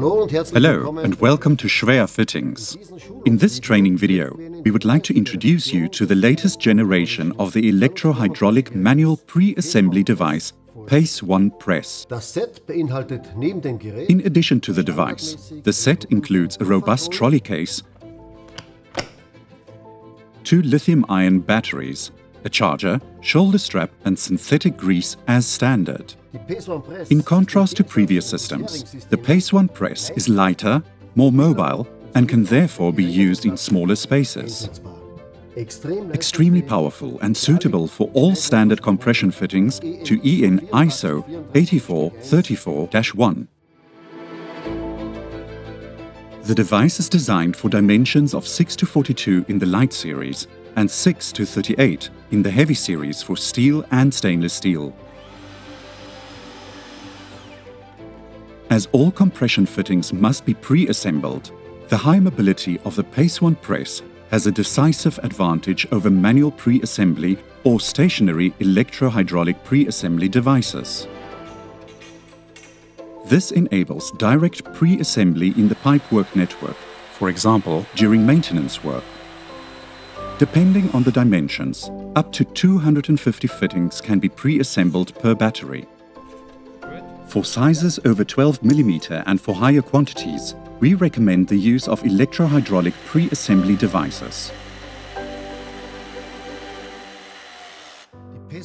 Hello and welcome to Schwer Fittings. In this training video, we would like to introduce you to the latest generation of the electro-hydraulic manual pre-assembly device PACE 1 Press. In addition to the device, the set includes a robust trolley case, two lithium-ion batteries, a charger, shoulder strap and synthetic grease as standard. In contrast to previous systems, the PACE 1 press is lighter, more mobile and can therefore be used in smaller spaces. Extremely powerful and suitable for all standard compression fittings to EN ISO 8434-1. The device is designed for dimensions of 6 to 42 in the light series and 6 to 38 in the heavy series for steel and stainless steel. As all compression fittings must be pre-assembled, the high mobility of the PACE 1 press has a decisive advantage over manual pre-assembly or stationary electro-hydraulic pre-assembly devices. This enables direct pre-assembly in the pipework network, for example during maintenance work. Depending on the dimensions, up to 250 fittings can be pre-assembled per battery. For sizes over 12 mm and for higher quantities, we recommend the use of electro-hydraulic pre-assembly devices.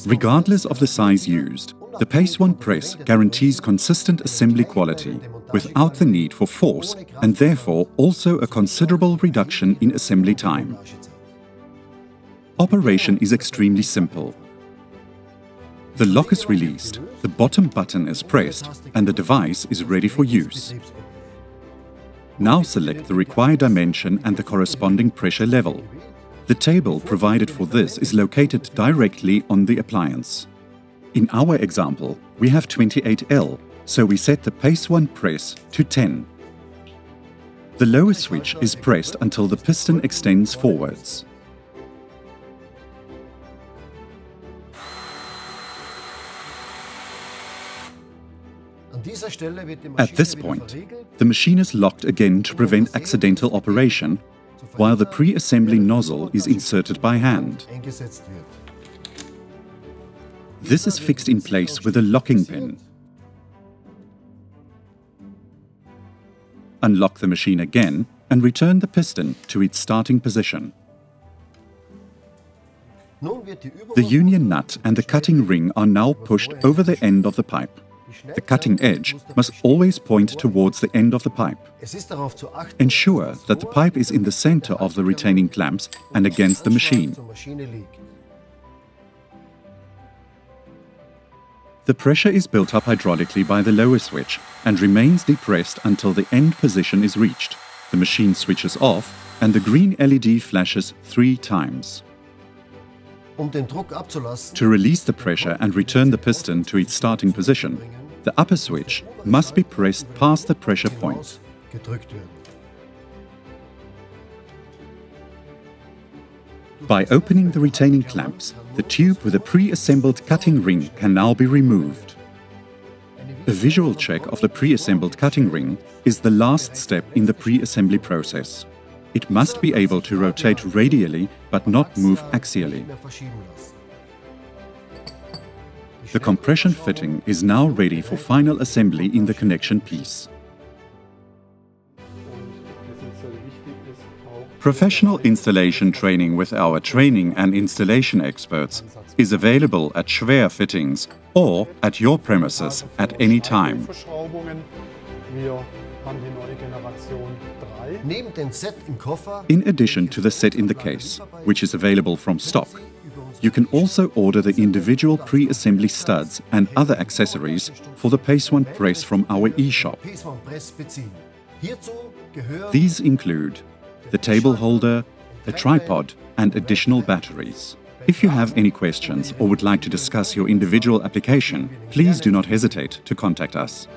Regardless of the size used, the PACE 1 press guarantees consistent assembly quality without the need for force and therefore also a considerable reduction in assembly time. Operation is extremely simple. The lock is released, the bottom button is pressed and the device is ready for use. Now select the required dimension and the corresponding pressure level. The table provided for this is located directly on the appliance. In our example, we have 28L, so we set the PACE 1 press to 10. The lower switch is pressed until the piston extends forwards. At this point, the machine is locked again to prevent accidental operation, while the pre-assembly nozzle is inserted by hand. This is fixed in place with a locking pin. Unlock the machine again and return the piston to its starting position. The union nut and the cutting ring are now pushed over the end of the pipe. The cutting edge must always point towards the end of the pipe. Ensure that the pipe is in the center of the retaining clamps and against the machine. The pressure is built up hydraulically by the lower switch and remains depressed until the end position is reached. The machine switches off and the green LED flashes three times. To release the pressure and return the piston to its starting position, the upper switch must be pressed past the pressure point. By opening the retaining clamps, the tube with a pre-assembled cutting ring can now be removed. A visual check of the pre-assembled cutting ring is the last step in the pre-assembly process. It must be able to rotate radially but not move axially. The compression fitting is now ready for final assembly in the connection piece. Professional installation training with our training and installation experts is available at Schwer Fittings or at your premises at any time. In addition to the set in the case, which is available from stock, you can also order the individual pre-assembly studs and other accessories for the PACE 1 press from our e-shop. These include the table holder, a tripod and additional batteries. If you have any questions or would like to discuss your individual application, please do not hesitate to contact us.